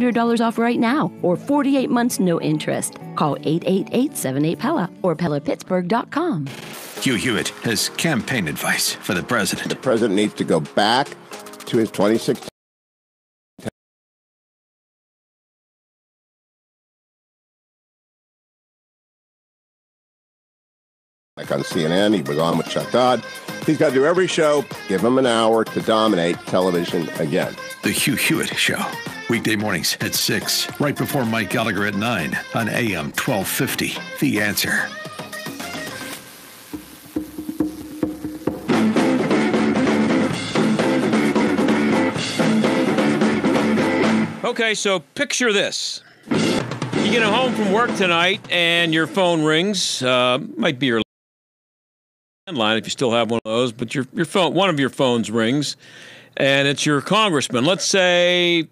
$100 off right now or 48 months no interest. Call 888-78-PELA or PellaPittsburgh.com. Hugh Hewitt has campaign advice for the president. The president needs to go back to his 2016 like on CNN. He was on with Chuck Todd. He's got to do every show, give him an hour to dominate television again. The Hugh Hewitt Show. Weekday mornings at 6, right before Mike Gallagher at 9 on AM 1250. The answer. Okay, so picture this. You get home from work tonight and your phone rings. Uh, might be your landline if you still have one of those, but your, your phone, one of your phones rings and it's your congressman. Let's say,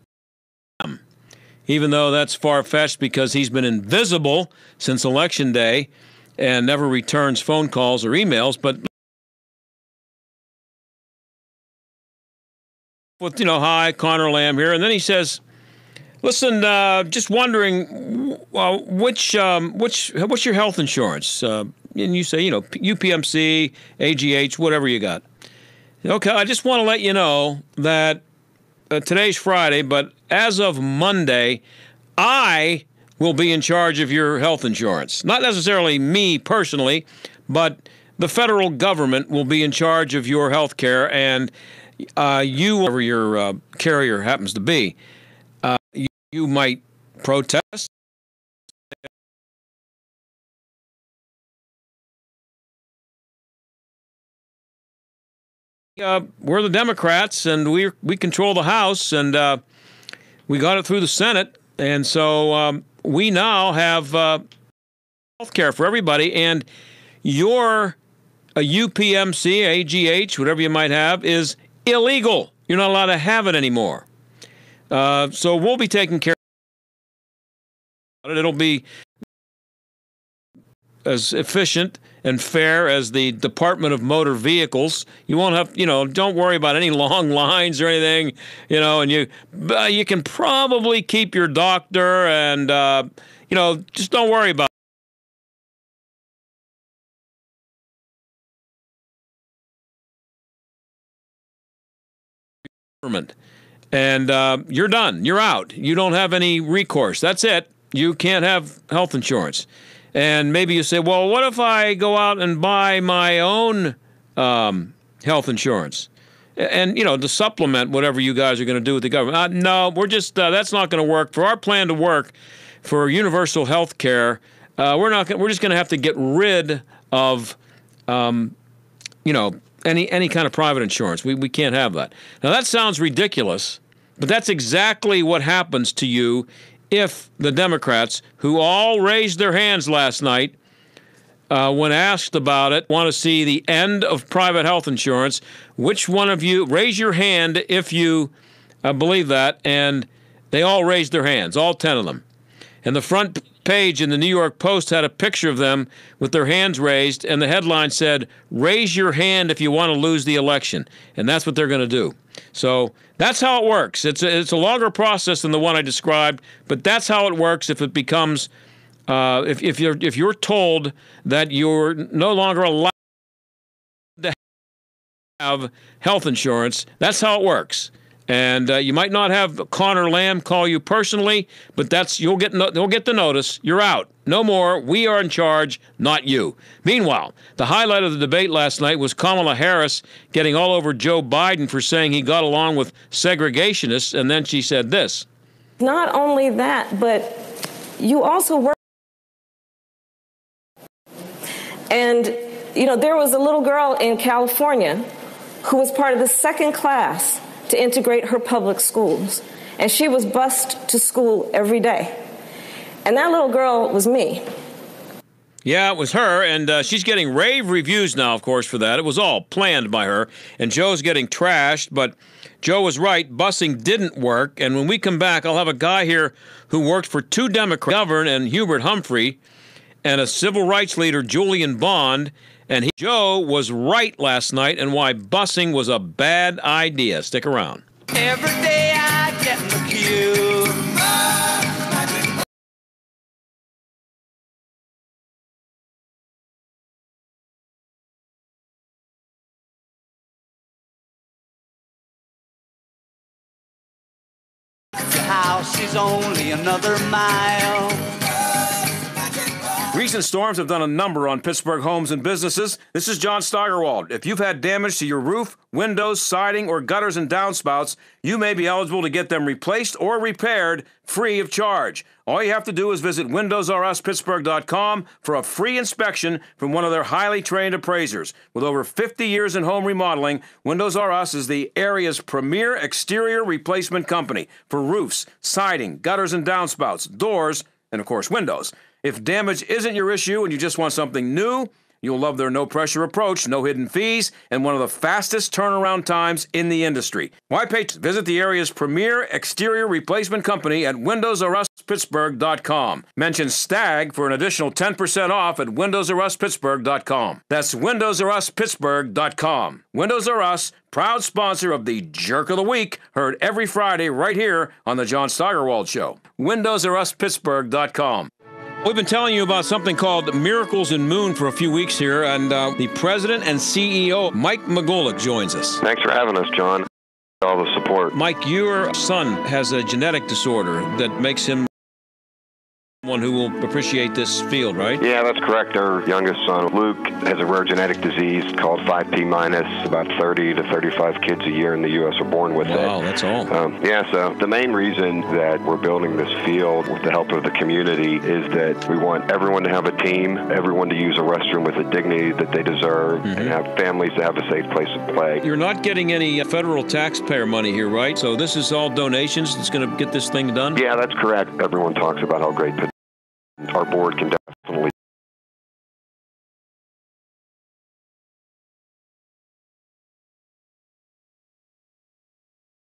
um, even though that's far fetched because he's been invisible since election day and never returns phone calls or emails, but with, you know, hi, Conor Lamb here. And then he says, listen, uh, just wondering, uh, which, um, which, what's your health insurance? Uh, and you say, you know, UPMC, AGH, whatever you got. Okay, I just want to let you know that uh, today's Friday, but as of Monday, I will be in charge of your health insurance. Not necessarily me personally, but the federal government will be in charge of your health care, and uh, you, whatever your uh, carrier happens to be, you, might protest. Uh, we're the Democrats, and we we control the House, and uh, we got it through the Senate, and so um, we now have uh, health care for everybody. And your a UPMC, AGH, whatever you might have, is illegal. You're not allowed to have it anymore. Uh, so we'll be taking care. It'll be as efficient and fair as the Department of Motor Vehicles. You won't have, you know, don't worry about any long lines or anything, you know, and you uh, you can probably keep your doctor and uh, you know, just don't worry about government. And uh, you're done. You're out. You don't have any recourse. That's it. You can't have health insurance. And maybe you say, well, what if I go out and buy my own um, health insurance? And, you know, to supplement whatever you guys are going to do with the government. Uh, no, we're just, uh, that's not going to work. For our plan to work for universal health care, uh, we're not, we're just going to have to get rid of, um, you know, any, any kind of private insurance. We, we can't have that. Now, that sounds ridiculous, but that's exactly what happens to you if the Democrats, who all raised their hands last night uh, when asked about it, want to see the end of private health insurance, which one of you raise your hand if you uh, believe that? And they all raised their hands, all 10 of them. And the front page in the New York Post had a picture of them with their hands raised, and the headline said, Raise your hand if you want to lose the election. And that's what they're going to do. So that's how it works. It's a, it's a longer process than the one I described, but that's how it works if it becomes. Uh, if, if you're if you're told that you're no longer allowed to have health insurance, that's how it works. And uh, you might not have Conor Lamb call you personally, but that's you'll get no, you'll get the notice. You're out. No more. We are in charge, not you. Meanwhile, the highlight of the debate last night was Kamala Harris getting all over Joe Biden for saying he got along with segregationists, and then she said this. Not only that, but you also work. And you know, there was a little girl in California who was part of the second class to integrate her public schools. And she was bused to school every day. And that little girl was me. Yeah, it was her, and uh, she's getting rave reviews now, of course, for that. It was all planned by her, and Joe's getting trashed, but Joe was right. Busing didn't work, and when we come back, I'll have a guy here who worked for two Democrats, Govern and Hubert Humphrey, and a civil rights leader, Julian Bond, and he, Joe was right last night and why busing was a bad idea. Stick around. Every day I get in the queue. House is only another mile. Recent storms have done a number on Pittsburgh homes and businesses. This is John Steigerwald. If you've had damage to your roof, windows, siding, or gutters and downspouts, you may be eligible to get them replaced or repaired free of charge. All you have to do is visit WindowsRUsPittsburgh.com for a free inspection from one of their highly trained appraisers. With over 50 years in home remodeling, Windows R Us is the area's premier exterior replacement company for roofs, siding, gutters and downspouts, doors, and of course, windows. If damage isn't your issue and you just want something new, you'll love their no pressure approach, no hidden fees, and one of the fastest turnaround times in the industry. Why pay? Visit the area's premier exterior replacement company at WindowsRUsPittsburgh.com. Mention STAG for an additional 10% off at WindowsRUsPittsburgh.com. That's WindowsRUsPittsburgh.com. Windows Us, proud sponsor of the Jerk of the Week, heard every Friday right here on the John Steigerwald Show. WindowsRUsPittsburgh.com. We've been telling you about something called Miracles in Moon for a few weeks here, and uh, the president and CEO, Mike Magolik, joins us. Thanks for having us, John. All the support. Mike, your son has a genetic disorder that makes him one who will appreciate this field, right? Yeah, that's correct. Our youngest son, Luke, has a rare genetic disease called 5P minus. About 30 to 35 kids a year in the U.S. are born with wow, it. Wow, that's all. Um, yeah, so the main reason that we're building this field with the help of the community is that we want everyone to have a team, everyone to use a restroom with the dignity that they deserve, mm-hmm. and have families to have a safe place to play. You're not getting any federal taxpayer money here, right? So this is all donations that's going to get this thing done? Yeah, that's correct. Everyone talks about how great our board can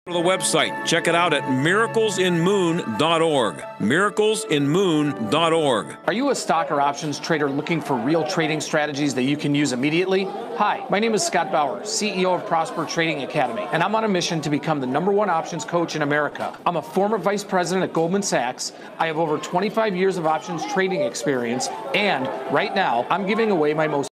to the website. Check it out at miraclesinmoon.org. Miraclesinmoon.org. Are you a stock or options trader looking for real trading strategies that you can use immediately? Hi, my name is Scott Bauer, CEO of Prosper Trading Academy, and I'm on a mission to become the number one options coach in America. I'm a former vice president at Goldman Sachs. I have over 25 years of options trading experience, and right now, I'm giving away my most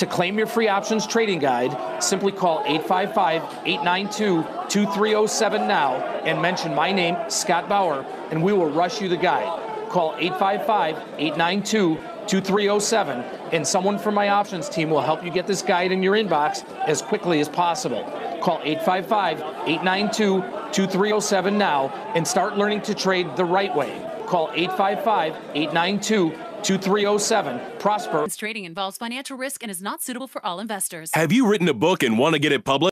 To claim your free options trading guide, simply call 855 892 2307 now and mention my name, Scott Bauer, and we will rush you the guide. Call 855 892 2307 and someone from my options team will help you get this guide in your inbox as quickly as possible. Call 855 892 2307 now and start learning to trade the right way. Call 855 892 2307. Prosper. This trading involves financial risk and is not suitable for all investors. Have you written a book and want to get it published?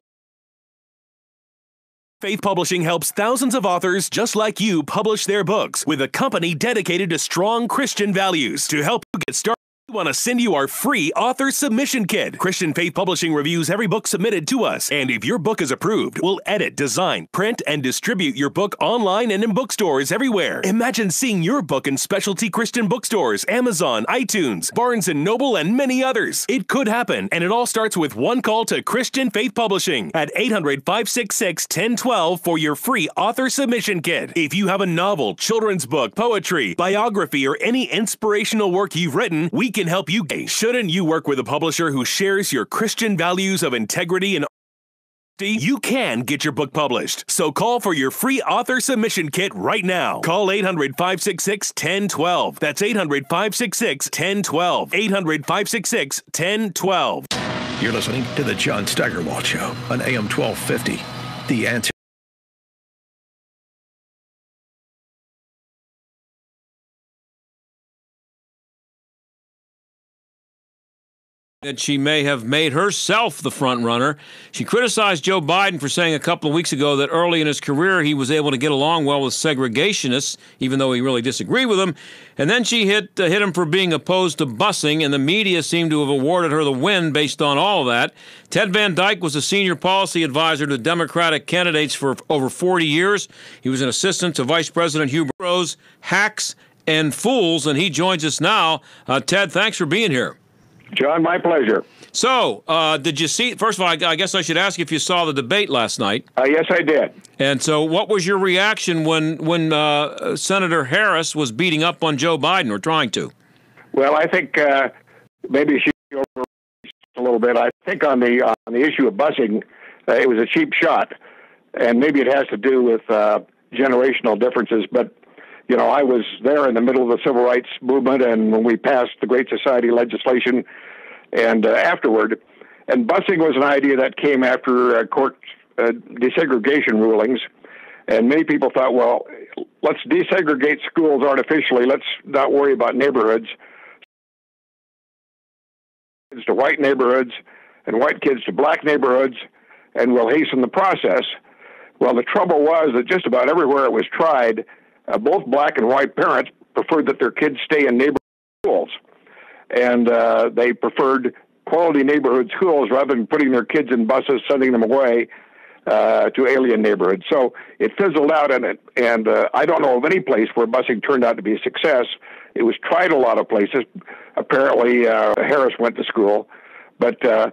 Faith Publishing helps thousands of authors just like you publish their books with a company dedicated to strong Christian values to help you get started. We want to send you our free author submission kit. Christian Faith Publishing reviews every book submitted to us, and if your book is approved, we'll edit, design, print, and distribute your book online and in bookstores everywhere. Imagine seeing your book in specialty Christian bookstores, Amazon, iTunes, Barnes & Noble, and many others. It could happen, and it all starts with one call to Christian Faith Publishing at 800-566-1012 for your free author submission kit. If you have a novel, children's book, poetry, biography, or any inspirational work you've written, we can help you. Shouldn't you work with a publisher who shares your Christian values of integrity and you can get your book published. So call for your free author submission kit right now. Call 800 566 1012. That's 800 566 1012. 800 566 1012. You're listening to The John Steigerwald Show on AM 1250. The answer. That she may have made herself the front runner. She criticized Joe Biden for saying a couple of weeks ago that early in his career he was able to get along well with segregationists, even though he really disagreed with them. And then she hit uh, hit him for being opposed to busing, and the media seemed to have awarded her the win based on all of that. Ted Van Dyk was a senior policy advisor to Democratic candidates for over 40 years. He was an assistant to Vice President Hugh Rose, hacks and fools, and he joins us now. Uh, Ted, thanks for being here. John, my pleasure. So, uh, did you see? First of all, I, guess I should ask if you saw the debate last night. Uh, yes, I did. And so, what was your reaction when when uh, Senator Harris was beating up on Joe Biden or trying to? Well, I think uh, maybe she over a little bit. I think on the on the issue of busing, uh, it was a cheap shot, and maybe it has to do with uh, generational differences. But you know, I was there in the middle of the civil rights movement, and when we passed the Great Society legislation, and uh, afterward, and busing was an idea that came after uh, court uh, desegregation rulings, and many people thought, well, let's desegregate schools artificially. Let's not worry about neighborhoods. Kids to white neighborhoods and white kids to black neighborhoods, and we'll hasten the process. Well, the trouble was that just about everywhere it was tried, uh, both black and white parents preferred that their kids stay in neighborhood schools, and uh, they preferred quality neighborhood schools rather than putting their kids in buses, sending them away uh, to alien neighborhoods. So it fizzled out, and it, and uh, I don't know of any place where busing turned out to be a success. It was tried a lot of places. Apparently, uh, Harris went to school, but. Uh,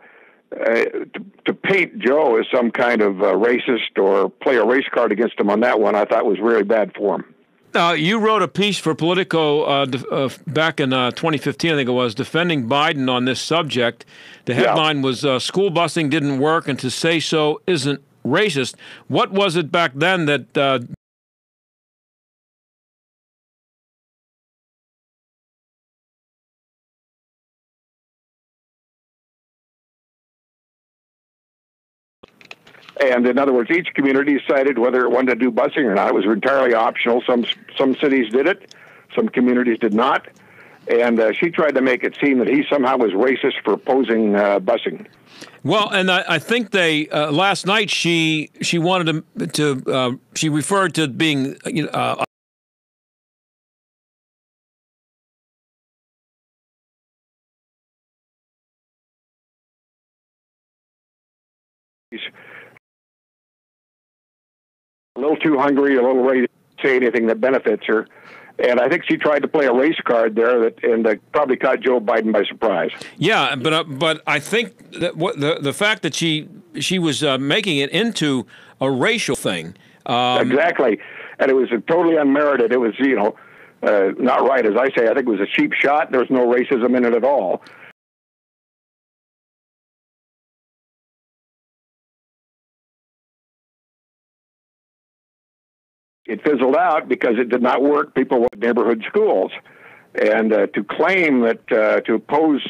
uh, to, to, paint Joe as some kind of uh, racist or play a race card against him on that one, I thought was really bad form. Uh, you wrote a piece for Politico uh, uh, back in uh, 2015, I think it was, defending Biden on this subject. The headline yeah. was uh, "School busing didn't work, and to say so isn't racist." What was it back then that And in other words, each community decided whether it wanted to do busing or not. It was entirely optional. Some some cities did it, some communities did not. And uh, she tried to make it seem that he somehow was racist for opposing uh, busing. Well, and I, I think they uh, last night she she wanted to to uh, she referred to being you know, too hungry, a little ready to say anything that benefits her. And I think she tried to play a race card there that and uh, probably caught Joe Biden by surprise. Yeah, but uh, but I think that what the the fact that she she was uh, making it into a racial thing. Um, exactly, and it was totally unmerited. It was you know uh, not right as I say. I think it was a cheap shot. There was no racism in it at all. It fizzled out because it did not work. People wanted neighborhood schools, and uh, to claim that uh, to oppose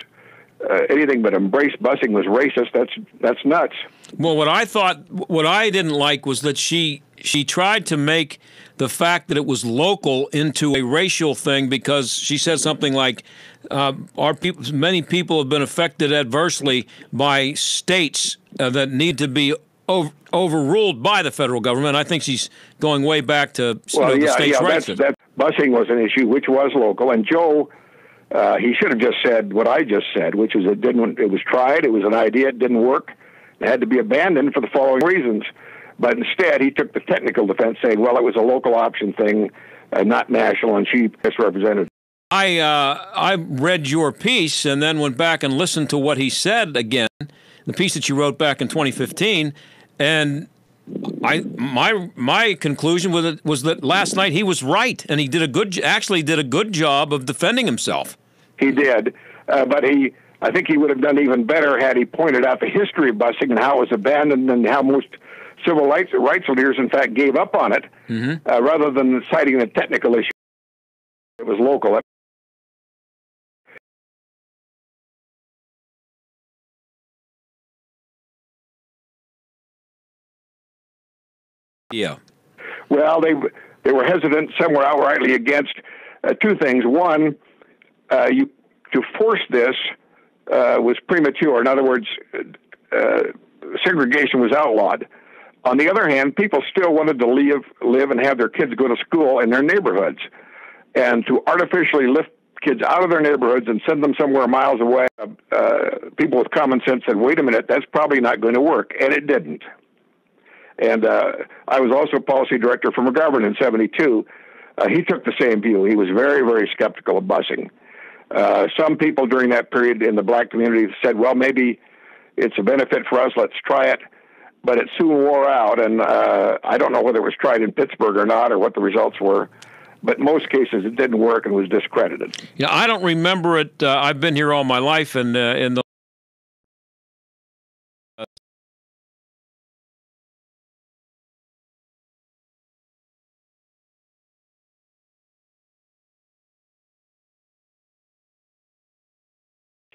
uh, anything but embrace busing was racist. That's that's nuts. Well, what I thought, what I didn't like was that she she tried to make the fact that it was local into a racial thing because she said something like, uh, "Our people, many people have been affected adversely by states uh, that need to be over, overruled by the federal government. I think she's going way back to well, know, the yeah, states' yeah, rights. That busing was an issue, which was local, and Joe. Uh, he should have just said what I just said, which is it didn't. It was tried. It was an idea. It didn't work. It had to be abandoned for the following reasons. But instead, he took the technical defense, saying, "Well, it was a local option thing, uh, not national," and she misrepresented. I uh, I read your piece and then went back and listened to what he said again, the piece that you wrote back in 2015, and I my my conclusion was that, was that last night he was right, and he did a good actually did a good job of defending himself. He did, uh, but he I think he would have done even better had he pointed out the history of busing and how it was abandoned and how most civil rights rights leaders in fact gave up on it, mm-hmm. uh, rather than citing the technical issue. It was local. Yeah. Well, they they were hesitant. Some were outrightly against. Uh, two things. One, uh, you to force this uh, was premature. In other words, uh, segregation was outlawed. On the other hand, people still wanted to live live and have their kids go to school in their neighborhoods, and to artificially lift kids out of their neighborhoods and send them somewhere miles away. Uh, people with common sense said, "Wait a minute, that's probably not going to work," and it didn't. And uh, I was also policy director for McGovern in 72. Uh, he took the same view. He was very, very skeptical of busing. Uh, some people during that period in the black community said, well, maybe it's a benefit for us, let's try it. But it soon wore out, and uh, I don't know whether it was tried in Pittsburgh or not or what the results were. But most cases, it didn't work and was discredited. Yeah, I don't remember it. Uh, I've been here all my life, and uh, in the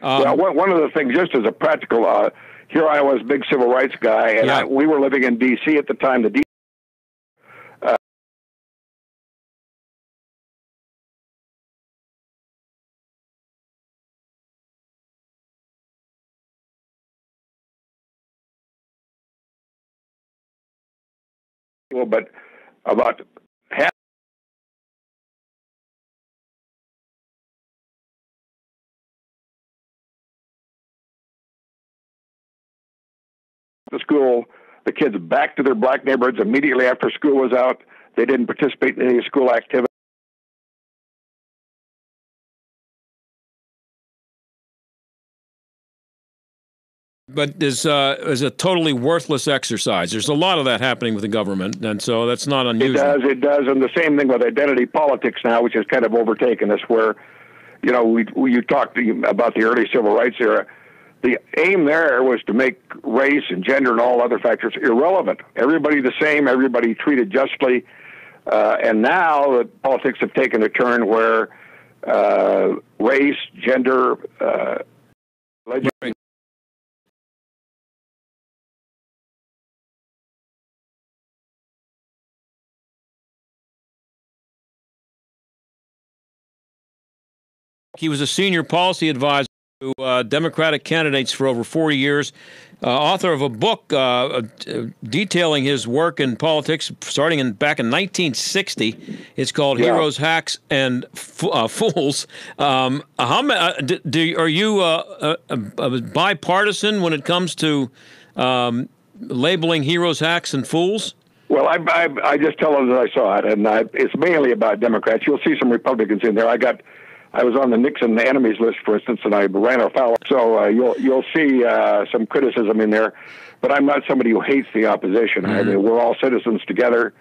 Um, well, one, one of the things, just as a practical, uh, here I was, big civil rights guy, and Yeah. I, we were living in D.C. at the time. The D. Uh, well, but about the school, the kids back to their black neighborhoods immediately after school was out. They didn't participate in any school activity. but is uh, is a totally worthless exercise. There's a lot of that happening with the government, and so that's not unusual. It does, it does, and the same thing with identity politics now, which has kind of overtaken us. Where, you know, we, we you talked to- about the early civil rights era. The aim there was to make race and gender and all other factors irrelevant. Everybody the same, everybody treated justly. Uh, and now the politics have taken a turn where uh, race, gender, uh, legend, He was a senior policy advisor uh, Democratic candidates for over 40 years, uh, author of a book uh, uh, detailing his work in politics starting in back in 1960. It's called Yeah. Heroes, Hacks, and F- uh, Fools. Um, how ma- uh, do, do, are you bipartisan when it comes to um, labeling heroes, hacks, and fools? Well, I, I, I just tell them that I saw it, and I, it's mainly about Democrats. You'll see some Republicans in there. I got, I was on the Nixon enemies list, for instance, and I ran afoul. So uh, you'll you'll see uh, some criticism in there, but I'm not somebody who hates the opposition. I mean, we're all citizens together.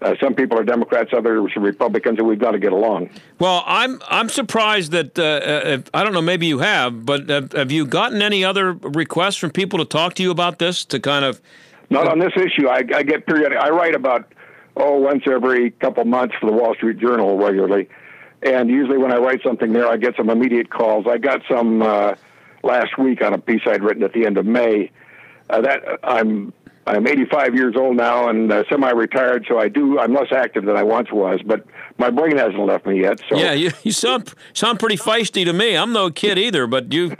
Uh, some people are Democrats, others are Republicans, and we've got to get along. Well, I'm I'm surprised that uh, uh, if, I don't know. Maybe you have, but have, have you gotten any other requests from people to talk to you about this? To kind of Not on this issue. I, I get periodic. I write about oh once every couple months for the Wall Street Journal regularly, and usually when I write something there, I get some immediate calls. I got some uh, last week on a piece I'd written at the end of May. Uh, that I'm I'm 85 years old now and uh, semi-retired, so I do I'm less active than I once was, but my brain hasn't left me yet. So yeah, you, you sound sound pretty feisty to me. I'm no kid either, but you,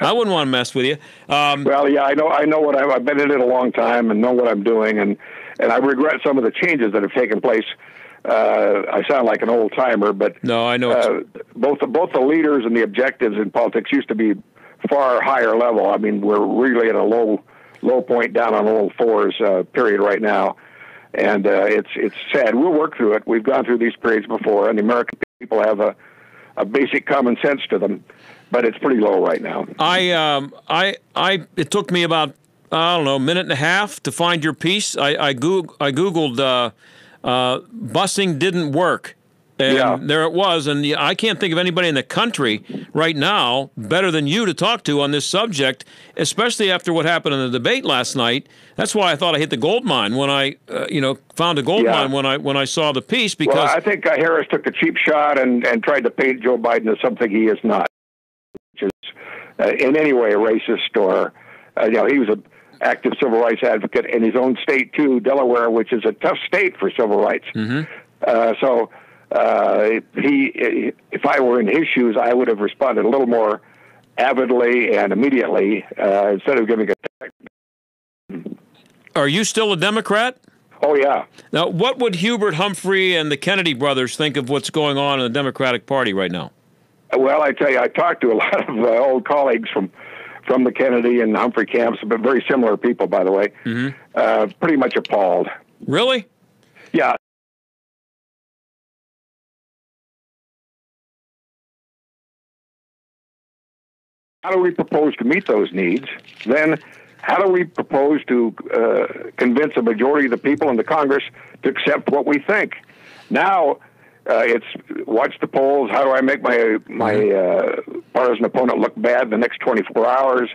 I wouldn't want to mess with you. Um, Well, yeah, I know. I know what I'm, I've been in it a long time and know what I'm doing, and and I regret some of the changes that have taken place. Uh, I sound like an old timer, but no, I know. uh, both the, both the leaders and the objectives in politics used to be far higher level. I mean, we're really at a low low point down on all fours uh, period right now, and uh, it's it's sad. We'll work through it. We've gone through these periods before, and the American people have a a basic common sense to them, but it's pretty low right now. I um I I it took me about I don't know a minute and a half to find your piece. I I goog I googled uh, busing didn't work. And Yeah. there it was, and I can't think of anybody in the country right now better than you to talk to on this subject, especially after what happened in the debate last night. That's why I thought I hit the gold mine when I, uh, you know, found a gold Yeah. mine when I when I saw the piece because well, I think uh, Harris took a cheap shot and, and tried to paint Joe Biden as something he is not, which is uh, in any way a racist or, uh, you know, he was an active civil rights advocate in his own state too, Delaware, which is a tough state for civil rights. Uh, so uh, he, if I were in his shoes, I would have responded a little more avidly and immediately uh, instead of giving a. are you still a Democrat? Oh yeah. Now, what would Hubert Humphrey and the Kennedy brothers think of what's going on in the Democratic Party right now? Well, I tell you, I talked to a lot of uh, old colleagues from from the Kennedy and Humphrey camps, but very similar people, by the way. Mm-hmm. Uh, pretty much appalled. Really? Yeah. How do we propose to meet those needs? Then, how do we propose to uh, convince a majority of the people in the Congress to accept what we think? Now, uh, it's watch the polls. How do I make my my uh, partisan opponent look bad the next 24 hours?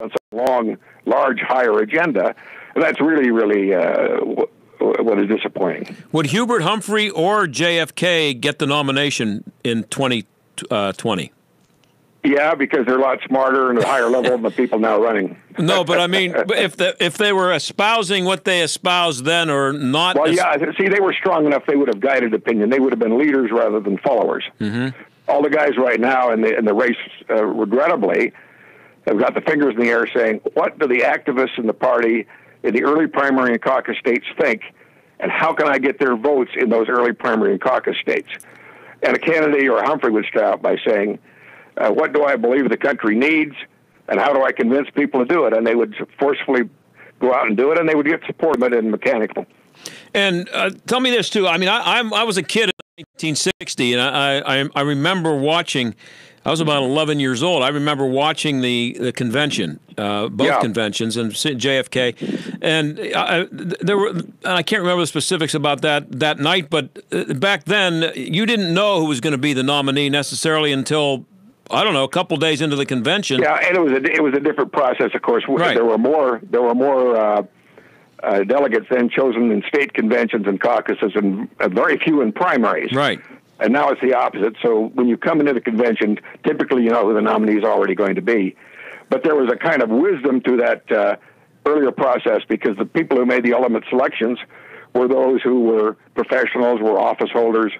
It's a long, large, higher agenda. And that's really, really uh, what is disappointing. Would Hubert Humphrey or JFK get the nomination in 2020? Yeah, because they're a lot smarter and a higher level than the people now running. No, but I mean, if the, if they were espousing what they espoused then, or not. Well, yeah. See, they were strong enough; they would have guided opinion. They would have been leaders rather than followers. Mm-hmm. All the guys right now in the in the race, uh, regrettably, have got the fingers in the air, saying, "What do the activists in the party in the early primary and caucus states think, and how can I get their votes in those early primary and caucus states?" And a candidate or a Humphrey would start out by saying uh, what do I believe the country needs, and how do I convince people to do it? And they would forcefully go out and do it, and they would get support it in mechanical. And uh, tell me this too. I mean, I, I'm, I was a kid in 1960, and I, I, I remember watching. I was about 11 years old. I remember watching the the convention, uh, both Yeah. conventions, and JFK, and I, there were. I can't remember the specifics about that that night, but uh, back then you didn't know who was going to be the nominee necessarily until I don't know a couple days into the convention. Yeah, and it was a it was a different process. Of course, Right. there were more there were more uh, uh, delegates then chosen in state conventions and caucuses, and uh, very few in primaries. Right. And now it's the opposite. So when you come into the convention, typically you know who the nominee is already going to be. But there was a kind of wisdom to that uh, earlier process because the people who made the element selections were those who were professionals, were office holders,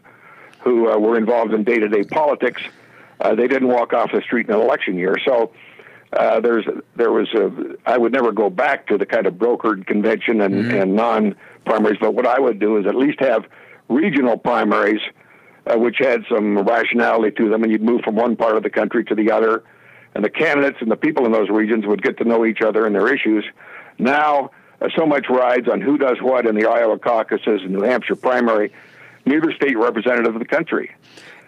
who uh, were involved in day-to-day politics. Uh, they didn't walk off the street in an election year. So uh, there's there was a I would never go back to the kind of brokered convention and, and non-primaries. But what I would do is at least have regional primaries, uh, which had some rationality to them, and you'd move from one part of the country to the other, and the candidates and the people in those regions would get to know each other and their issues. Now, uh, so much rides on who does what in the Iowa caucuses and New Hampshire primary. Neither state representative of the country,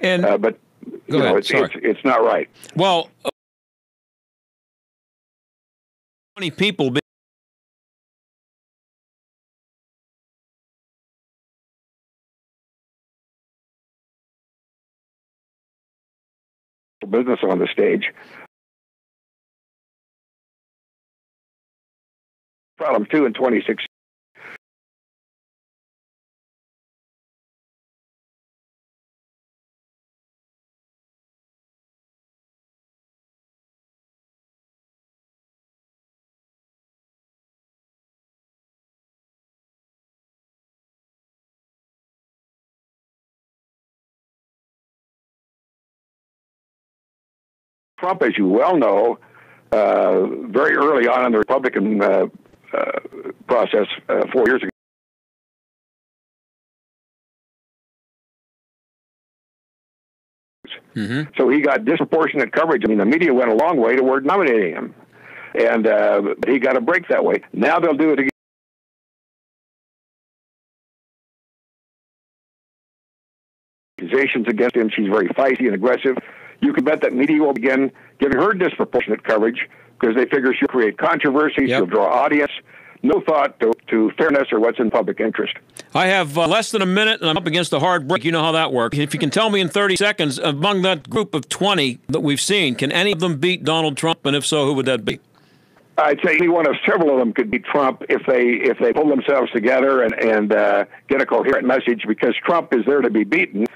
and uh, but you know, it's, sorry. it's it's not right. Well, twenty people. Be- business on the stage. Problem two in 26. Trump, as you well know, uh, very early on in the Republican uh, uh, process uh, four years ago. Mm-hmm. So he got disproportionate coverage. I mean, the media went a long way toward nominating him, and uh, he got a break that way. Now they'll do it again. Accusations against him. She's very feisty and aggressive. You can bet that media will begin giving her disproportionate coverage because they figure she'll create controversy, she'll draw audience. No thought to, to fairness or what's in public interest. I have uh, less than a minute, and I'm up against a hard break. You know how that works. If you can tell me in 30 seconds, among that group of 20 that we've seen, can any of them beat Donald Trump? And if so, who would that be? I'd say any one of several of them could beat Trump if they if they pull themselves together and and uh, get a coherent message. Because Trump is there to be beaten,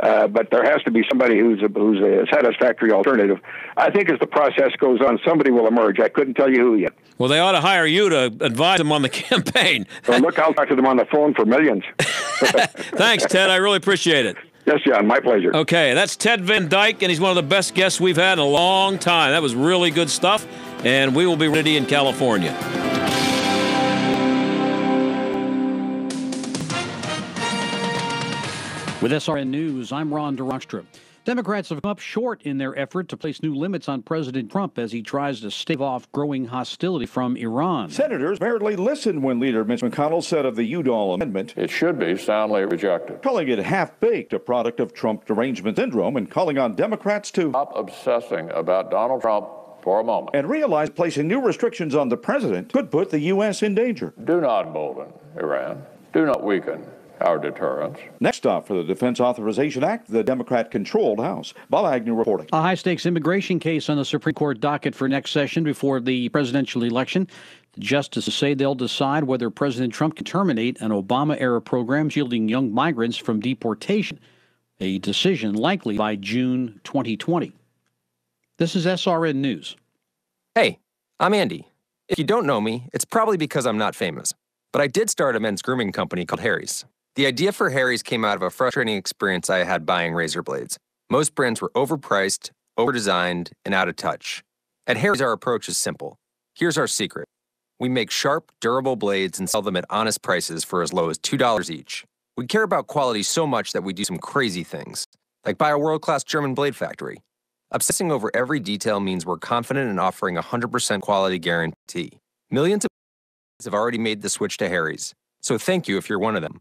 uh, but there has to be somebody who's a, who's a satisfactory alternative. I think as the process goes on, somebody will emerge. I couldn't tell you who yet. Well, they ought to hire you to advise them on the campaign. So look, I'll talk to them on the phone for millions. Thanks, Ted. I really appreciate it. Yes, John, my pleasure. Okay, that's Ted Van Dyk, and he's one of the best guests we've had in a long time. That was really good stuff, and we will be ready in California. With SRN News, I'm Ron DeRockstra. Democrats have come up short in their effort to place new limits on President Trump as he tries to stave off growing hostility from Iran. Senators barely listened when Leader Mitch McConnell said of the Udall amendment, It should be soundly rejected. calling it half baked, a product of Trump derangement syndrome, and calling on Democrats to Stop obsessing about Donald Trump for a moment. and realize placing new restrictions on the president could put the U.S. in danger. Do not embolden Iran. Do not weaken our deterrence. Next stop for the Defense Authorization Act, the Democrat controlled House. Bob Agnew reporting. A high stakes immigration case on the Supreme Court docket for next session before the presidential election. The Justices say they'll decide whether President Trump can terminate an Obama era program shielding young migrants from deportation, a decision likely by June 2020. This is SRN News. Hey, I'm Andy. If you don't know me, it's probably because I'm not famous. But I did start a men's grooming company called Harry's. The idea for Harry's came out of a frustrating experience I had buying razor blades. Most brands were overpriced, overdesigned, and out of touch. At Harry's, our approach is simple. Here's our secret we make sharp, durable blades and sell them at honest prices for as low as $2 each. We care about quality so much that we do some crazy things, like buy a world class German blade factory. Obsessing over every detail means we're confident in offering a 100% quality guarantee. Millions of have already made the switch to Harry's, so thank you if you're one of them.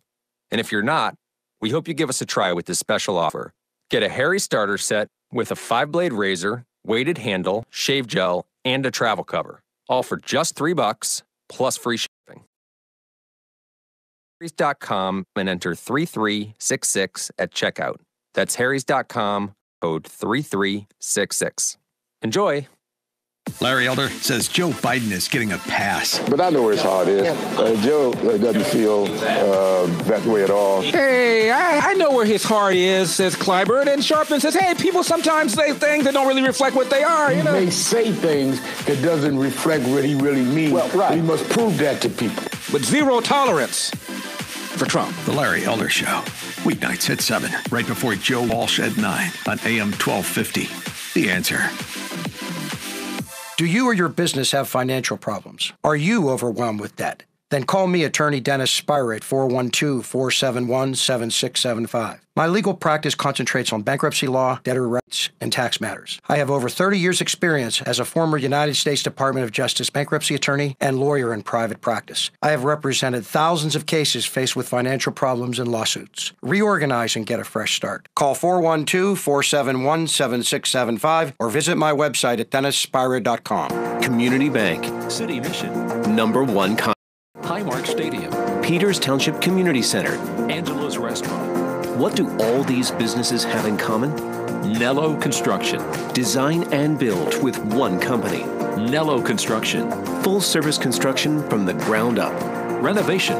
And if you're not, we hope you give us a try with this special offer. Get a Harry starter set with a five blade razor, weighted handle, shave gel, and a travel cover all for just three bucks plus free shipping. Harrys.com and enter 3366 at checkout. That's Harrys.com, code 3366. Enjoy. Larry Elder says Joe Biden is getting a pass. But I know where his heart is. Uh, Joe uh, doesn't feel uh, that way at all. Hey, I, I, know where his heart is, says Clyburn. And Sharpton says, hey, people sometimes say things that don't really reflect what they are. You he know? may say things that doesn't reflect what he really means. Well, right. He must prove that to people. With zero tolerance for Trump. The Larry Elder Show. Weeknights at 7, right before Joe Walsh at 9 on AM 1250. The answer. Do you or your business have financial problems? Are you overwhelmed with debt? Then call me, attorney Dennis Spyra at 412 471 7675. My legal practice concentrates on bankruptcy law, debtor rights, and tax matters. I have over 30 years' experience as a former United States Department of Justice bankruptcy attorney and lawyer in private practice. I have represented thousands of cases faced with financial problems and lawsuits. Reorganize and get a fresh start. Call 412 471 7675 or visit my website at dennisspyra.com. Community Bank, City Mission, number one. Con- Highmark Stadium, Peters Township Community Center, Angelo's Restaurant. What do all these businesses have in common? Nello Construction. Design and build with one company. Nello Construction. Full service construction from the ground up. Renovation.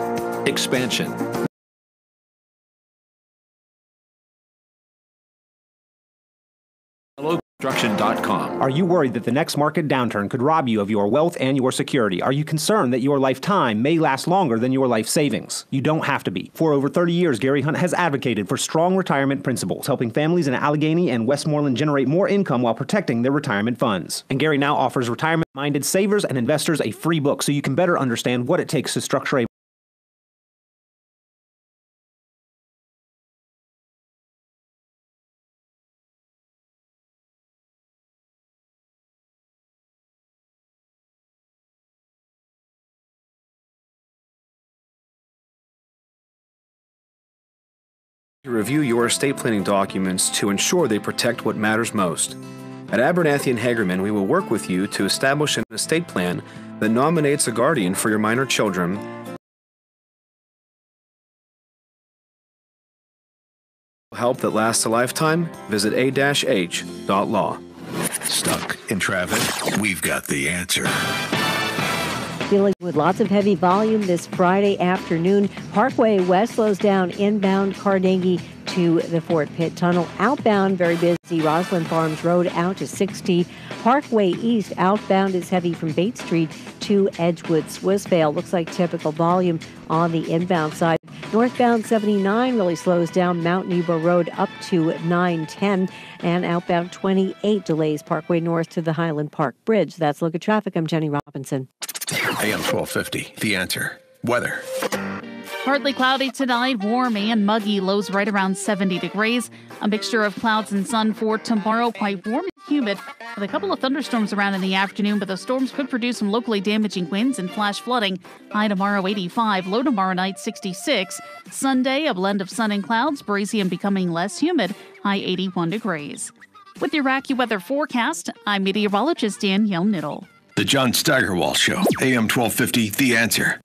Expansion. Construction.com. Are you worried that the next market downturn could rob you of your wealth and your security? Are you concerned that your lifetime may last longer than your life savings? You don't have to be. For over 30 years, Gary Hunt has advocated for strong retirement principles, helping families in Allegheny and Westmoreland generate more income while protecting their retirement funds. And Gary now offers retirement minded savers and investors a free book so you can better understand what it takes to structure a to review your estate planning documents to ensure they protect what matters most. At Abernathy and Hagerman, we will work with you to establish an estate plan that nominates a guardian for your minor children. Help that lasts a lifetime? Visit a-h.law. Stuck in traffic? We've got the answer. Dealing with lots of heavy volume this Friday afternoon. Parkway West slows down inbound Carnegie to the Fort Pitt Tunnel. Outbound, very busy. Rosslyn Farms Road out to 60. Parkway East outbound is heavy from Bates Street to Edgewood. Swissvale looks like typical volume on the inbound side. Northbound 79 really slows down Mount Nebo Road up to 910. And outbound 28 delays Parkway North to the Highland Park Bridge. That's look at traffic. I'm Jenny Robinson. AM 1250, The Answer. Weather. Partly cloudy tonight, warm and muggy, lows right around 70 degrees. A mixture of clouds and sun for tomorrow, quite warm and humid, with a couple of thunderstorms around in the afternoon, but the storms could produce some locally damaging winds and flash flooding. High tomorrow 85, low tomorrow night 66. Sunday, a blend of sun and clouds, breezy and becoming less humid, high 81 degrees. With your weather forecast, I'm meteorologist Danielle Niddle. The John Steigerwald Show, AM 1250, The Answer.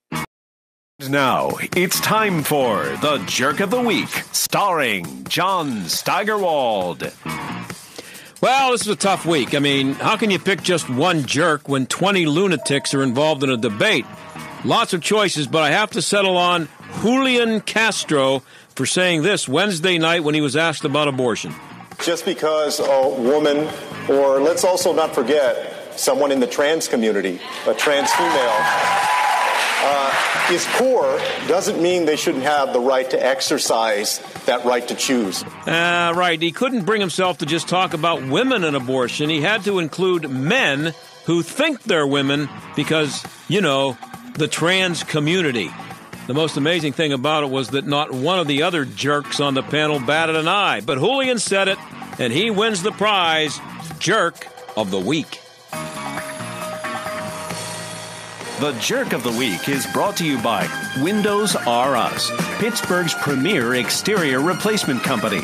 Now, it's time for The Jerk of the Week, starring John Steigerwald. Well, this is a tough week. I mean, how can you pick just one jerk when 20 lunatics are involved in a debate? Lots of choices, but I have to settle on Julian Castro for saying this Wednesday night when he was asked about abortion. Just because a woman, or let's also not forget someone in the trans community, a trans female, uh, is poor doesn't mean they shouldn't have the right to exercise that right to choose. Uh, right. He couldn't bring himself to just talk about women and abortion. He had to include men who think they're women because, you know, the trans community. The most amazing thing about it was that not one of the other jerks on the panel batted an eye. But Julian said it, and he wins the prize Jerk of the Week. The Jerk of the Week is brought to you by Windows R Us, Pittsburgh's premier exterior replacement company.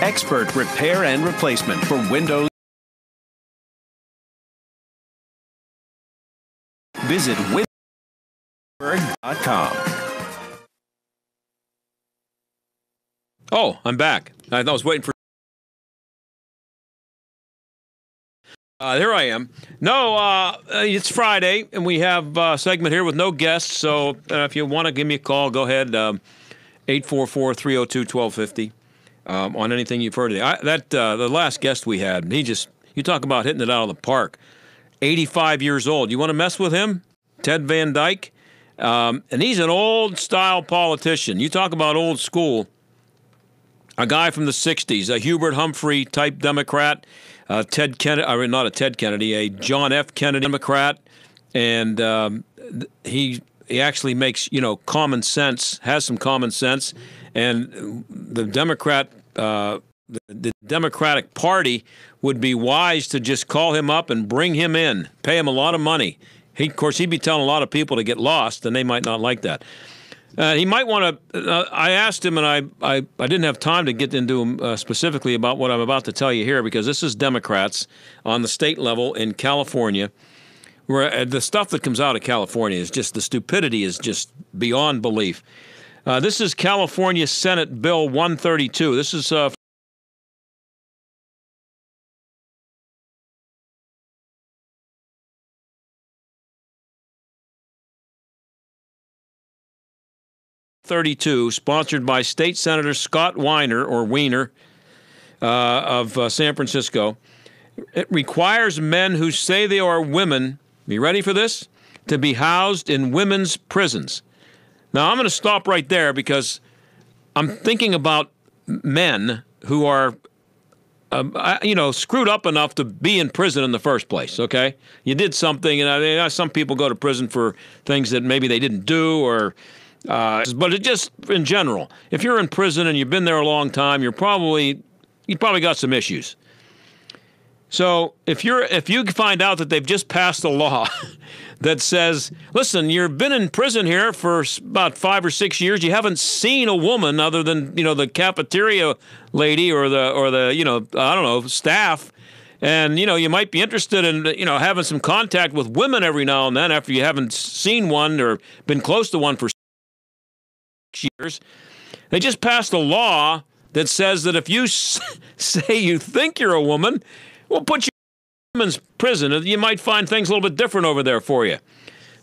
Expert repair and replacement for Windows. Visit Windows.com. Oh, I'm back. I was waiting for. Uh, here I am. No, uh, it's Friday, and we have a segment here with no guests. So uh, if you want to give me a call, go ahead. Um, 844 302 1250 um, on anything you've heard. I, that uh, The last guest we had, he just, you talk about hitting it out of the park. 85 years old. You want to mess with him? Ted Van Dyk? Um, and he's an old style politician. You talk about old school. A guy from the 60s, a Hubert Humphrey type Democrat uh, Ted Kennedy, or not a Ted Kennedy, a John F. Kennedy Democrat, and um, he he actually makes you know common sense, has some common sense, and the Democrat. Uh, the, Democratic Party would be wise to just call him up and bring him in, pay him a lot of money. He, of course, he'd be telling a lot of people to get lost, and they might not like that. Uh, he might want to. Uh, I asked him, and I, I, I didn't have time to get into him uh, specifically about what I'm about to tell you here because this is Democrats on the state level in California, where uh, the stuff that comes out of California is just the stupidity is just beyond belief. Uh, this is California Senate Bill 132. This is 32, sponsored by State Senator Scott Wiener, or Wiener, uh, of uh, San Francisco. It requires men who say they are women, be ready for this, to be housed in women's prisons. Now, I'm going to stop right there because I'm thinking about men who are, uh, you know, screwed up enough to be in prison in the first place. Okay, you did something, and I some people go to prison for things that maybe they didn't do, or uh, but it just in general, if you're in prison and you've been there a long time, you're probably you probably got some issues. So if you're if you find out that they've just passed a law that says, listen, you've been in prison here for about five or six years, you haven't seen a woman other than you know the cafeteria lady or the or the you know I don't know staff, and you know you might be interested in you know having some contact with women every now and then after you haven't seen one or been close to one for years. They just passed a law that says that if you say you think you're a woman, we'll put you in women's prison. You might find things a little bit different over there for you.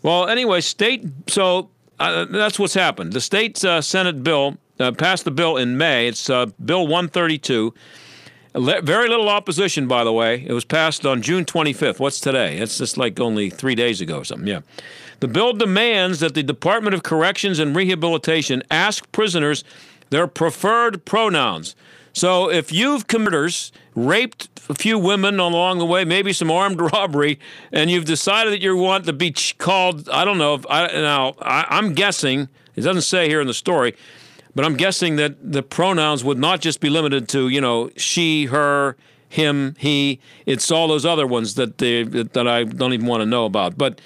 Well, anyway, state. So uh, that's what's happened. The state uh, Senate bill uh, passed the bill in May. It's uh, Bill 132. Very little opposition, by the way. It was passed on June 25th. What's today? It's just like only three days ago or something. Yeah. The bill demands that the Department of Corrections and Rehabilitation ask prisoners their preferred pronouns. So if you've committed raped a few women along the way, maybe some armed robbery, and you've decided that you want to be called, I don't know. If I, now I, I'm guessing it doesn't say here in the story but I'm guessing that the pronouns would not just be limited to, you know, she, her, him, he. It's all those other ones that they, that I don't even want to know about. But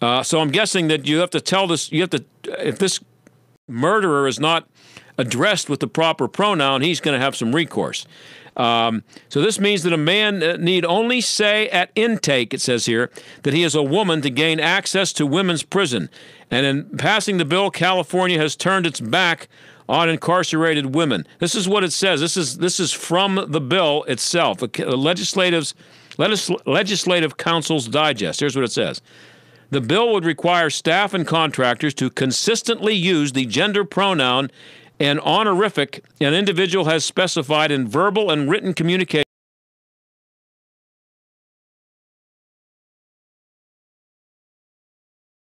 uh, so I'm guessing that you have to tell this. You have to if this murderer is not addressed with the proper pronoun, he's going to have some recourse. Um, so this means that a man uh, need only say at intake, it says here, that he is a woman to gain access to women's prison. And in passing the bill, California has turned its back on incarcerated women. This is what it says. This is this is from the bill itself. Legislative's legislative council's digest. Here's what it says. The bill would require staff and contractors to consistently use the gender pronoun and honorific an individual has specified in verbal and written communication.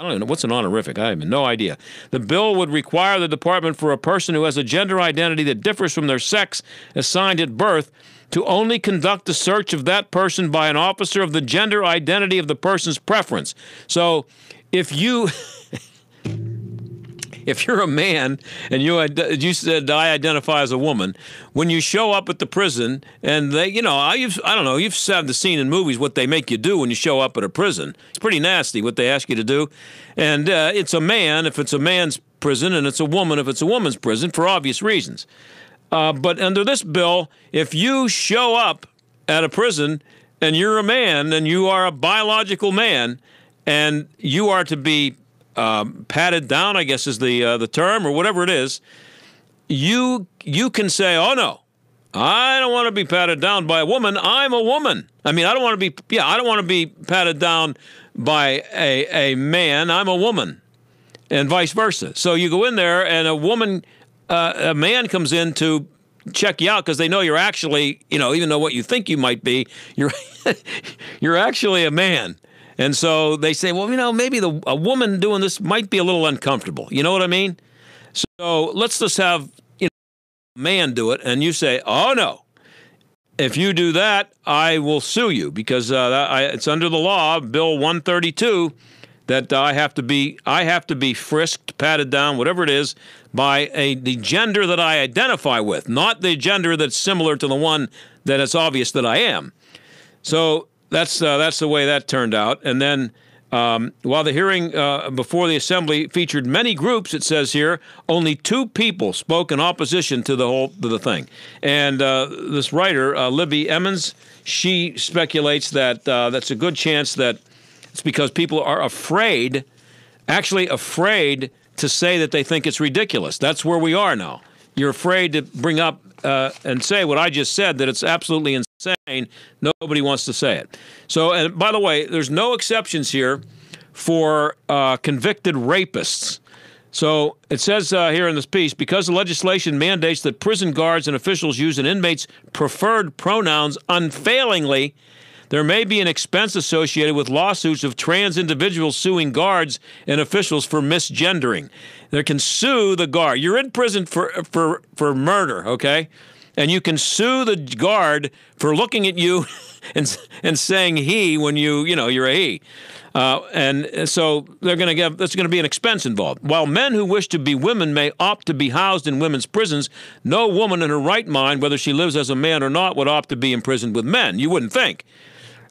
I don't even know what's an honorific. I have no idea. The bill would require the department for a person who has a gender identity that differs from their sex assigned at birth to only conduct the search of that person by an officer of the gender identity of the person's preference. So if you. if you're a man and you you said I identify as a woman, when you show up at the prison and they, you know, I I don't know, you've seen the scene in movies what they make you do when you show up at a prison. It's pretty nasty what they ask you to do, and uh, it's a man if it's a man's prison and it's a woman if it's a woman's prison for obvious reasons. Uh, but under this bill, if you show up at a prison and you're a man and you are a biological man and you are to be um, patted down, I guess is the uh, the term or whatever it is, you you can say, "Oh no, I don't want to be patted down by a woman. I'm a woman. I mean, I don't want to be yeah, I don't want to be patted down by a a man. I'm a woman." And vice versa. So you go in there and a woman uh, a man comes in to check you out because they know you're actually, you know, even though what you think you might be, you're you're actually a man. And so they say, well, you know, maybe the a woman doing this might be a little uncomfortable. You know what I mean? So let's just have you know, a man do it, and you say, oh no, if you do that, I will sue you because uh, I, it's under the law, Bill 132 that I have to be I have to be frisked, patted down, whatever it is, by a the gender that I identify with, not the gender that's similar to the one that it's obvious that I am. So that's uh, that's the way that turned out. And then um, while the hearing uh, before the assembly featured many groups, it says here only two people spoke in opposition to the whole to the thing. And uh, this writer, uh, Libby Emmons, she speculates that uh, that's a good chance that it's because people are afraid, actually afraid to say that they think it's ridiculous. That's where we are now. You're afraid to bring up uh, and say what I just said, that it's absolutely insane. Nobody wants to say it. So, and by the way, there's no exceptions here for uh, convicted rapists. So it says uh, here in this piece because the legislation mandates that prison guards and officials use an inmate's preferred pronouns unfailingly there may be an expense associated with lawsuits of trans individuals suing guards and officials for misgendering. They can sue the guard. You're in prison for for for murder, okay? And you can sue the guard for looking at you and and saying he when you you know you're a he. Uh, and so they're going to get there's going to be an expense involved. While men who wish to be women may opt to be housed in women's prisons, no woman in her right mind, whether she lives as a man or not, would opt to be imprisoned with men. You wouldn't think.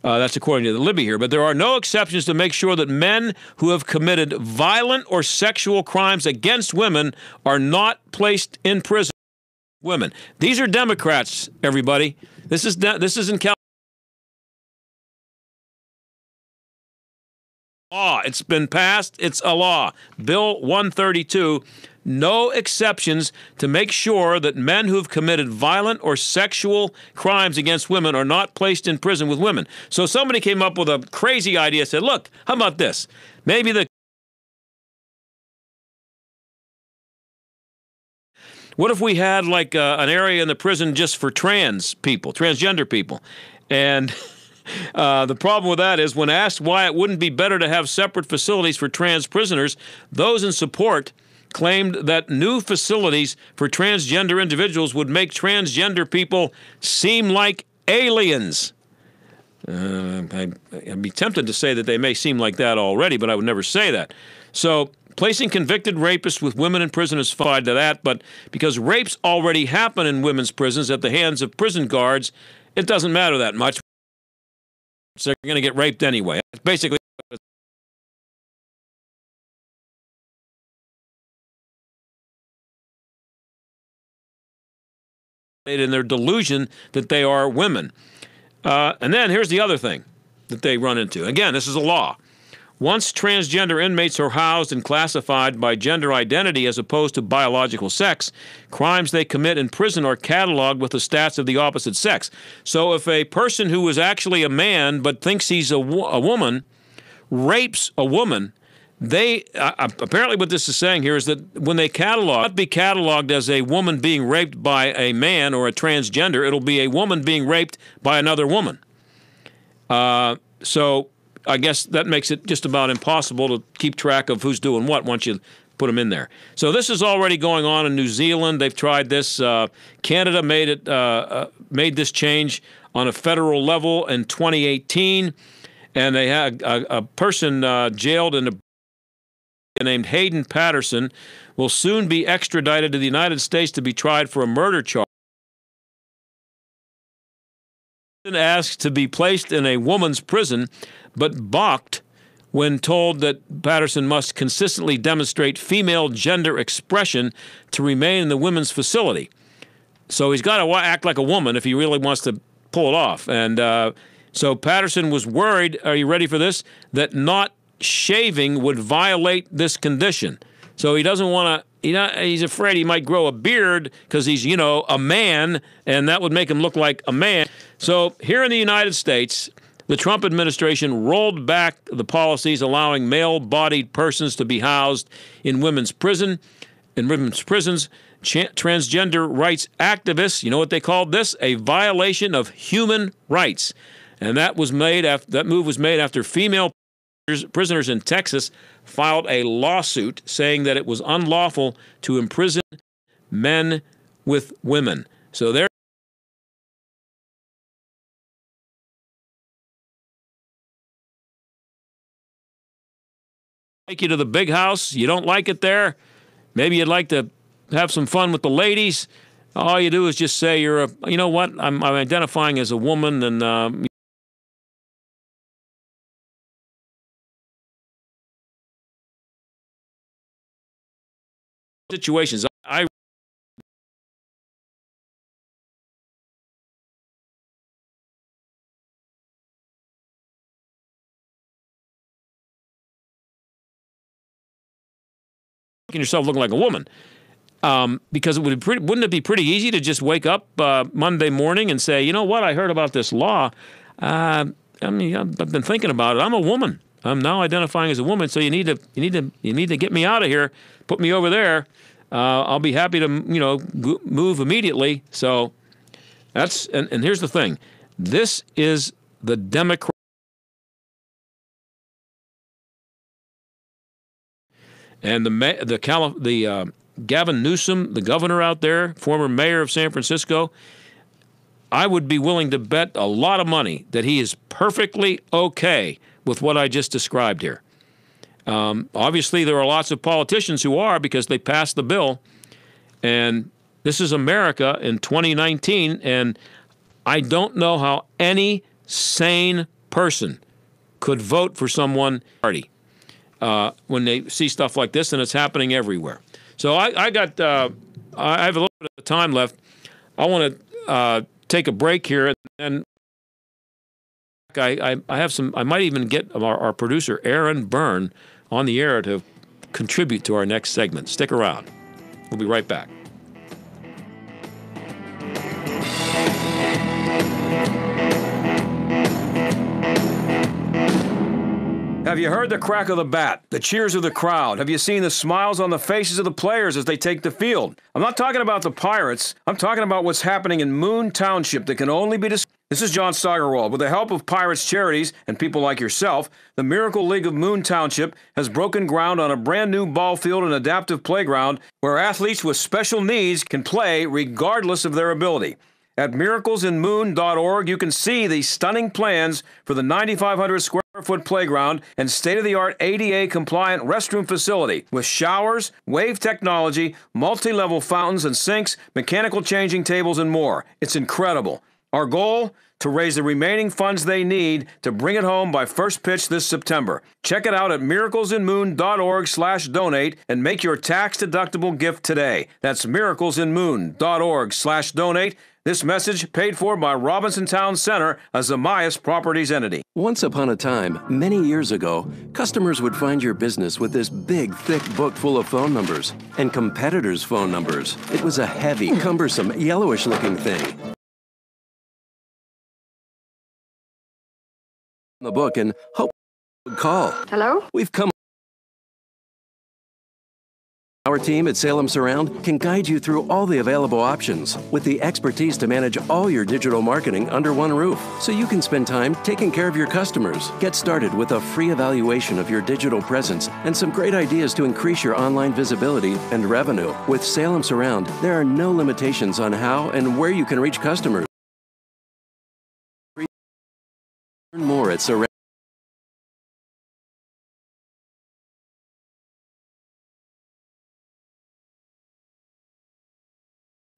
Uh, that's according to the Libby here. But there are no exceptions to make sure that men who have committed violent or sexual crimes against women are not placed in prison. Women. These are Democrats, everybody. This is this is in California. Law. It's been passed. It's a law. Bill 132 no exceptions to make sure that men who've committed violent or sexual crimes against women are not placed in prison with women. So somebody came up with a crazy idea, said, look, how about this? Maybe the What if we had like uh, an area in the prison just for trans people, transgender people? And uh, the problem with that is when asked why it wouldn't be better to have separate facilities for trans prisoners, those in support claimed that new facilities for transgender individuals would make transgender people seem like aliens. Uh, I, would be tempted to say that they may seem like that already, but I would never say that. So, placing convicted rapists with women in prison is fine to that, but because rapes already happen in women's prisons at the hands of prison guards, it doesn't matter that much. So they're going to get raped anyway. That's basically in their delusion that they are women. Uh, and then here's the other thing that they run into. Again, this is a law. Once transgender inmates are housed and classified by gender identity as opposed to biological sex, crimes they commit in prison are cataloged with the stats of the opposite sex. So if a person who is actually a man but thinks he's a, wo- a woman rapes a woman, they uh, apparently what this is saying here is that when they catalog, not be cataloged as a woman being raped by a man or a transgender. It'll be a woman being raped by another woman. Uh, so I guess that makes it just about impossible to keep track of who's doing what once you put them in there. So this is already going on in New Zealand. They've tried this. Uh, Canada made it uh, uh, made this change on a federal level in 2018, and they had a, a person uh, jailed in a named Hayden Patterson will soon be extradited to the United States to be tried for a murder charge. Asked to be placed in a woman's prison, but balked when told that Patterson must consistently demonstrate female gender expression to remain in the women's facility. So he's got to act like a woman if he really wants to pull it off. And uh, so Patterson was worried, are you ready for this? That not shaving would violate this condition. So he doesn't want to. He he's afraid he might grow a beard because he's, you know, a man, and that would make him look like a man. So here in the United States, the Trump administration rolled back the policies allowing male-bodied persons to be housed in women's prison, in women's prisons. Transgender rights activists, you know what they called this? A violation of human rights, and that was made after that move was made after female prisoners in Texas filed a lawsuit saying that it was unlawful to imprison men with women. So there. Take you to the big house. You don't like it there. Maybe you'd like to have some fun with the ladies. All you do is just say you're a. You know what? I'm, I'm identifying as a woman, and um, situations. I making yourself look like a woman. Um, because it would pretty, wouldn't it be pretty easy to just wake up uh, Monday morning and say, you know what, I heard about this law. Uh, I mean, I've been thinking about it. I'm a woman. I'm now identifying as a woman. So you need to, you need to, you need to get me out of here. Put me over there uh, I'll be happy to you know move immediately. So that's and, and here's the thing: this is the Democrat. And the the the uh, Gavin Newsom, the governor out there, former mayor of San Francisco, I would be willing to bet a lot of money that he is perfectly okay with what I just described here. Um, obviously, there are lots of politicians who are because they passed the bill. And this is America in 2019. And I don't know how any sane person could vote for someone party uh, when they see stuff like this, and it's happening everywhere. So I, I got uh, I have a little bit of time left. I want to uh, take a break here, and I, I, I have some. I might even get our, our producer Aaron Byrne on the air to contribute to our next segment. Stick around. We'll be right back. Have you heard the crack of the bat, the cheers of the crowd? Have you seen the smiles on the faces of the players as they take the field? I'm not talking about the Pirates. I'm talking about what's happening in Moon Township that can only be described. This is John Steigerwald. With the help of Pirates Charities and people like yourself, the Miracle League of Moon Township has broken ground on a brand new ball field and adaptive playground where athletes with special needs can play regardless of their ability. At miraclesinmoon.org, you can see the stunning plans for the 9,500 square foot playground and state of the art ADA compliant restroom facility with showers, wave technology, multi level fountains and sinks, mechanical changing tables, and more. It's incredible. Our goal to raise the remaining funds they need to bring it home by first pitch this September. Check it out at miraclesinmoon.org slash donate and make your tax-deductible gift today. That's miraclesinmoon.org/donate. This message paid for by Robinson Town Center, as a Zamagias Properties entity. Once upon a time, many years ago, customers would find your business with this big, thick book full of phone numbers and competitors' phone numbers. It was a heavy, cumbersome, yellowish looking thing. The book and hope would call. Hello? We've come. Our team at Salem Surround can guide you through all the available options with the expertise to manage all your digital marketing under one roof so you can spend time taking care of your customers. Get started with a free evaluation of your digital presence and some great ideas to increase your online visibility and revenue. With Salem Surround, there are no limitations on how and where you can reach customers. Learn more at Surround.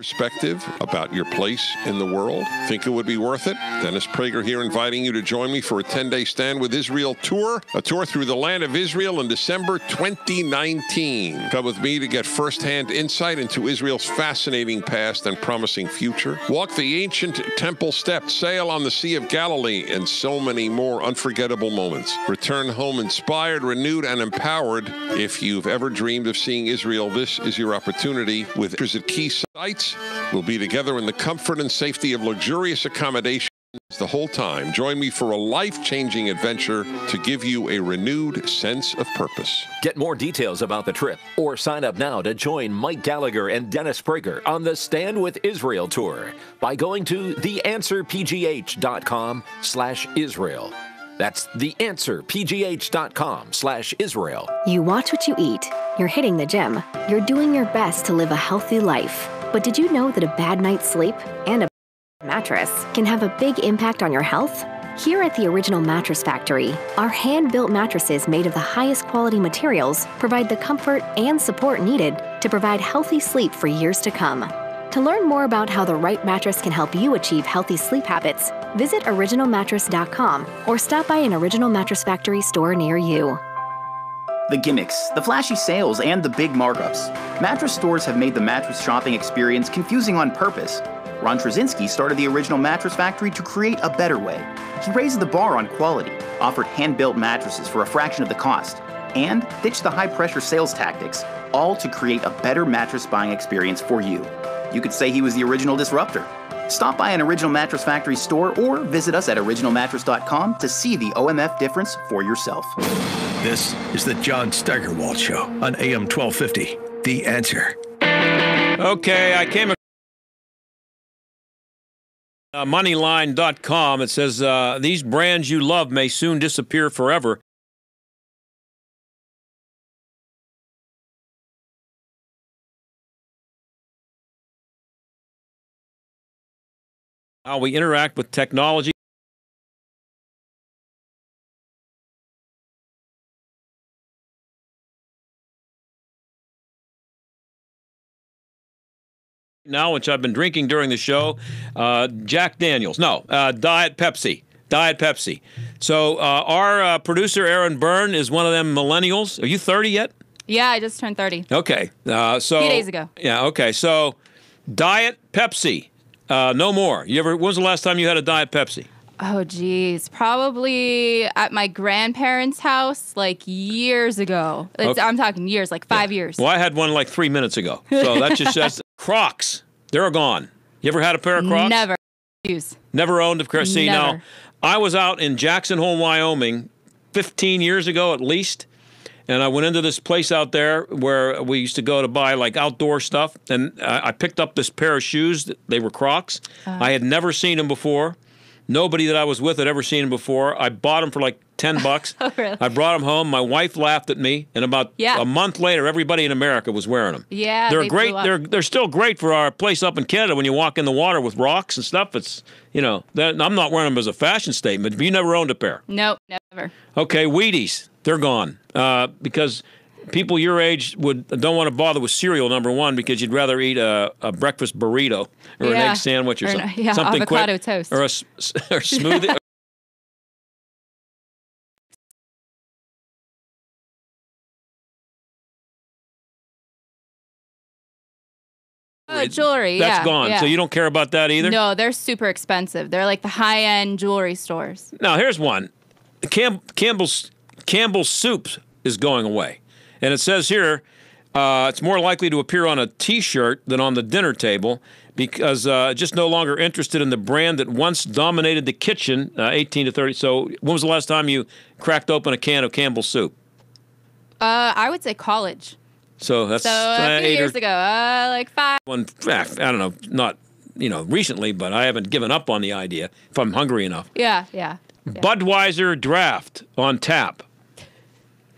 Perspective about your place in the world? Think it would be worth it? Dennis Prager here inviting you to join me for a 10 day Stand with Israel tour, a tour through the land of Israel in December 2019. Come with me to get firsthand insight into Israel's fascinating past and promising future. Walk the ancient temple steps, sail on the Sea of Galilee, and so many more unforgettable moments. Return home inspired, renewed, and empowered. If you've ever dreamed of seeing Israel, this is your opportunity with visit key sites We'll be together in the comfort and safety of luxurious accommodations the whole time. Join me for a life changing adventure to give you a renewed sense of purpose. Get more details about the trip or sign up now to join Mike Gallagher and Dennis Prager on the Stand with Israel tour by going to theanswerpgh.com slash Israel. That's theanswerpgh.com slash Israel. You watch what you eat. You're hitting the gym. You're doing your best to live a healthy life. But did you know that a bad night's sleep and a mattress can have a big impact on your health? Here at the Original Mattress Factory, our hand built mattresses made of the highest quality materials provide the comfort and support needed to provide healthy sleep for years to come. To learn more about how the right mattress can help you achieve healthy sleep habits, visit originalmattress.com or stop by an Original Mattress Factory store near you. The gimmicks, the flashy sales, and the big markups. Mattress stores have made the mattress shopping experience confusing on purpose. Ron Trzcinski started the original mattress factory to create a better way. He raised the bar on quality, offered hand built mattresses for a fraction of the cost, and ditched the high pressure sales tactics, all to create a better mattress buying experience for you. You could say he was the original disruptor. Stop by an Original Mattress Factory store or visit us at originalmattress.com to see the OMF difference for yourself. This is the John Steigerwald Show on AM 1250. The answer. Okay, I came uh, moneyline.com. It says uh, these brands you love may soon disappear forever. How we interact with technology. Now, which I've been drinking during the show, uh, Jack Daniels. No, uh, Diet Pepsi. Diet Pepsi. So uh, our uh, producer Aaron Byrne is one of them millennials. Are you 30 yet? Yeah, I just turned 30. Okay. Uh, so A few days ago. Yeah. Okay. So Diet Pepsi. Uh, no more. You ever? When was the last time you had a Diet Pepsi? Oh, geez. Probably at my grandparents' house like years ago. It's, Okay. I'm talking years, like five years. Well, I had one like three minutes ago. So that's just that's Crocs. They're gone. You ever had a pair of Crocs? Never use. Never owned a pair. See now. I was out in Jackson Hole, Wyoming, 15 years ago at least, and I went into this place out there where we used to go to buy like outdoor stuff, and I I picked up this pair of shoes. They were Crocs. Uh. I had never seen them before. Nobody that I was with had ever seen them before. I bought them for like 10 bucks. Oh, really? I brought them home. My wife laughed at me, and about Yeah. a month later, everybody in America was wearing them. Yeah, they're they great. They're they're still great for our place up in Canada. When you walk in the water with rocks and stuff, it's you know. That, I'm not wearing them as a fashion statement. But you never owned a pair. Nope, never. Okay, Wheaties, they're gone uh, because people your age would don't want to bother with cereal. Number one, because you'd rather eat a, a breakfast burrito or an egg sandwich or, Or something, yeah, something avocado quick, toast. or a or smoothie. Oh, jewelry. That's yeah, gone. yeah. So you don't care about that either. No, they're super expensive. They're like the high end jewelry stores. Now here's one. Cam- Campbell's Campbell's soup is going away, and it says here uh, it's more likely to appear on a T-shirt than on the dinner table because uh, just no longer interested in the brand that once dominated the kitchen, uh, 18 to 30. So when was the last time you cracked open a can of Campbell's soup? Uh, I would say college. So that's so uh, a few eight years or ago, uh, like five. one. eh, I don't know, not you know recently, but I haven't given up on the idea. If I'm hungry enough. Yeah, yeah. Budweiser draft on tap.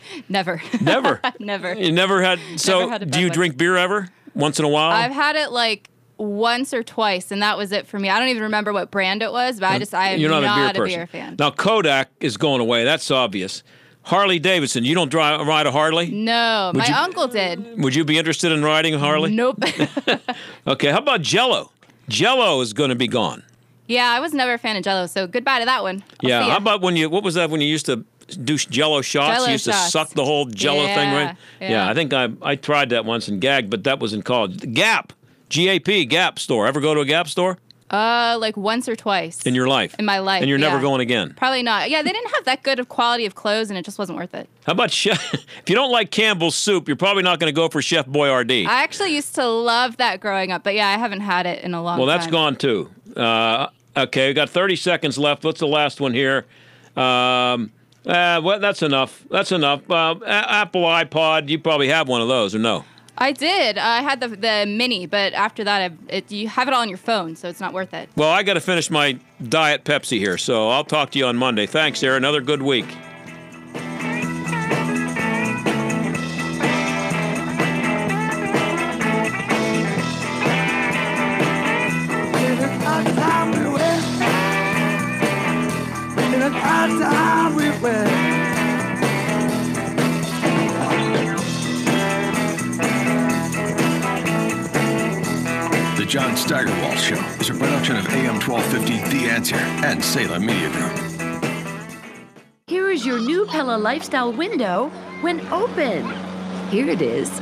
Never. Never. Never. You never had. So, Never had do you drink beer ever? Once in a while. I've had it like once or twice, and that was it for me. I don't even remember what brand it was, but I just I am You're not, not, a beer person. fan. Now Kodak is going away. That's obvious. Harley Davidson. You don't drive ride a Harley. No, Would my you- uncle did. Would you be interested in riding a Harley? Nope. Okay. How about Jello? Jello is going to be gone. yeah, I was never a fan of Jello, so goodbye to that one. I'll yeah. How about when you? What was that when you used to do Jello shots? Jell-O used shots. to suck the whole Jello thing, right? yeah. yeah. I think I I tried that once and gagged, but that was in college. Gap, G A P, Gap store. Ever go to a Gap store Uh, like once or twice in your life? in my life, And you're never going again. Probably not. Yeah, they didn't have that good of quality of clothes, and it just wasn't worth it. How about chef? if you don't like Campbell's soup, you're probably not going to go for Chef Boyardee. I actually used to love that growing up, but yeah, I haven't had it in a long well, time. that's gone too. Uh, okay, we got 30 seconds left. What's the last one here? Um, uh, well, that's enough. That's enough. Uh, Apple iPod. You probably have one of those, or no? I did. I had the the mini, but after that, I've, it, you have it all on your phone, so it's not worth it. Well, I got to finish my diet Pepsi here, so I'll talk to you on Monday. Thanks, Aaron. Another good week. The John Steigerwald Show is a production of AM 1250 The Answer and Salem Media Group. Here is your new Pella lifestyle window when open. Here it is.